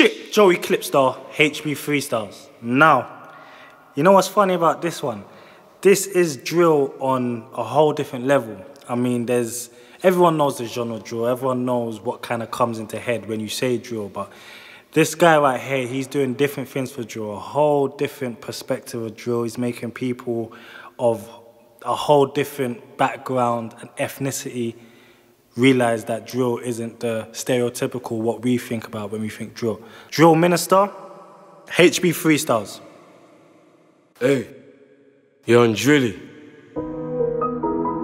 Shit, Joey Clipstar, HB Freestyles. Now, you know what's funny about this one? This is drill on a whole different level. I mean, there's everyone knows the genre drill. Everyone knows what kind of comes into head when you say drill. But this guy right here, he's doing different things for drill. A whole different perspective of drill. He's making people of a whole different background and ethnicity realize that drill isn't the stereotypical what we think about when we think drill. Drill Minister, HB Freestyles. Hey, you're on Drilly.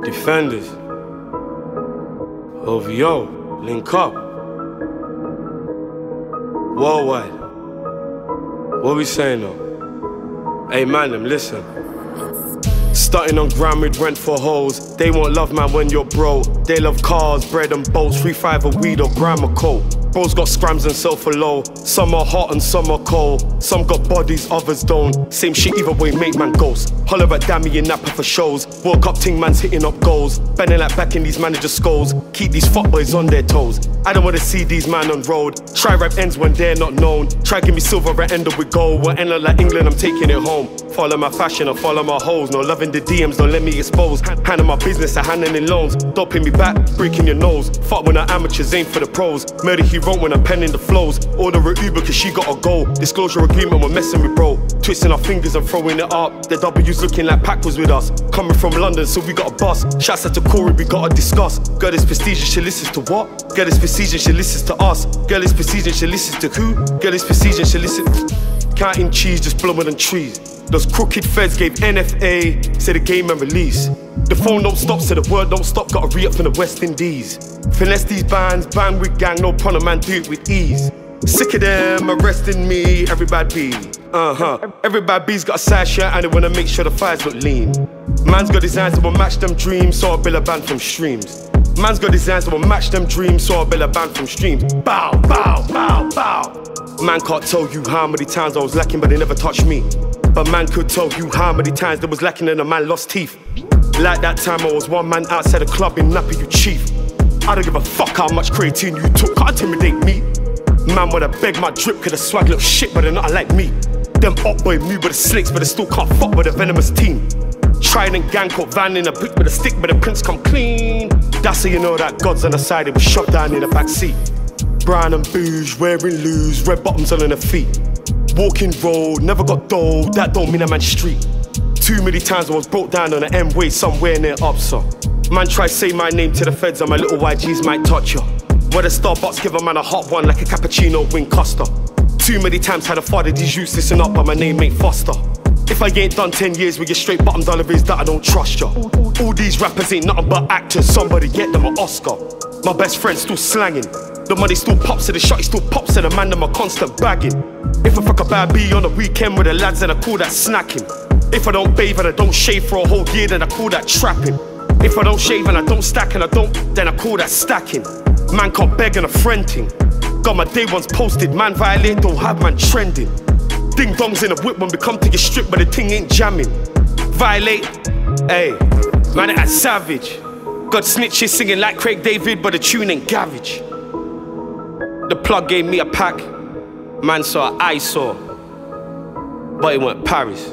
Defenders. OVO, link up. Worldwide. What we saying though? Hey man, them listen. Starting on ground with rent for hoes. They won't love man when you're broke. They love cars, bread and boats, free five a weed or grammar coat. Bros got scrams and sell for low. Some are hot and some are cold. Some got bodies, others don't. Same shit either way, make man ghost. Holler at Dammy and Napa for shows. Woke up ting man's hitting up goals. Bending like back in these manager skulls. Keep these fuckboys on their toes. I don't wanna see these man on road. Try rap ends when they're not known. Try give me silver, I end up with gold. What end up like England, I'm taking it home. Follow my fashion, I follow my hoes. No loving the DMs, don't let me expose. Handing my business, I handing in loans. Doping me back, breaking your nose. Fuck when I amateurs, aim for the pros. Murder he wrote when I'm penning the flows. Order a Uber cause she got a goal. Disclosure agreement, we're messing with bro. Twisting our fingers and throwing it up. The W's looking like Pac was with us. Coming from London, so we got a bus. Shouts out to Corey, we gotta discuss. Girl is prestigious, she listens to what? Girl is prestigious, she listens to us. Girl is prestigious, she listens to who? Girl is prestigious, she listens. Counting cheese, just blowing on trees. Those crooked feds gave NFA, say the game and release. The phone don't stop, so the word don't stop, gotta re up from the West Indies. Finesse these bands, bang with gang, no problem, man, do it with ease. Sick of them arresting me, every bad B. Uh huh. Every bad B's got a side shirt and they wanna make sure the fires look lean. Man's got designs that will match them dreams, so I'll bill a band from streams. Man's got designs that will match them dreams, so I'll bill a band from streams. Bow, bow, bow, bow. Man can't tell you how many times I was lacking, but they never touched me. But man could tell you how many times there was lacking and a man lost teeth. Like that time I was one man outside a club in Napa, you chief. I don't give a fuck how much creatine you took, can't intimidate me. Man would have begged my drip, could have swag little shit, but they're not like me. Them up boy move with the snakes, but they still can't fuck with a venomous team. Trident gang caught van in a brick with a stick, but the prints come clean. That's how you know that God's on the side, it was shot down in the back seat. Brown and booze, wearing loose, red bottoms on their feet. Walking road, never got dough, that don't mean a man street. Too many times I was brought down on an M way somewhere near Upsa. Man try say my name to the feds and my little YGs might touch ya. Where the Starbucks give a man a hot one like a cappuccino wing Costa. Too many times had a father these youths listen up, but my name ain't Foster. If I ain't done 10 years with your straight bottom dollar is that I don't trust ya. All these rappers ain't nothing but actors, somebody get them an Oscar. My best friend still slanging. The money still pops to the shot, still pops to the man, them a constant bagging. If I fuck a bad B on the weekend with the lads, then I call that snacking. If I don't bathe and I don't shave for a whole year, then I call that trapping. If I don't shave and I don't stack and I don't, then I call that stacking. Man can't beg and a friend thing. Got my day ones posted, man violate, don't have man trending. Ding dongs in a whip when we come to your strip, but the thing ain't jamming. Violate, hey, man, it savage. Got snitches singing like Craig David, but the tune ain't garbage. The plug gave me a pack, man saw I saw, but it went Paris.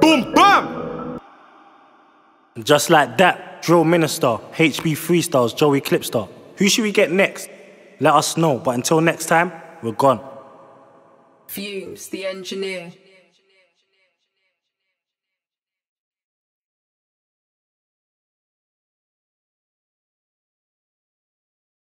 Boom, bam! Just like that, Drill Minister, HB Freestyles, Joey Clipstar. Who should we get next? Let us know. But until next time, we're gone. Fumez, the engineer.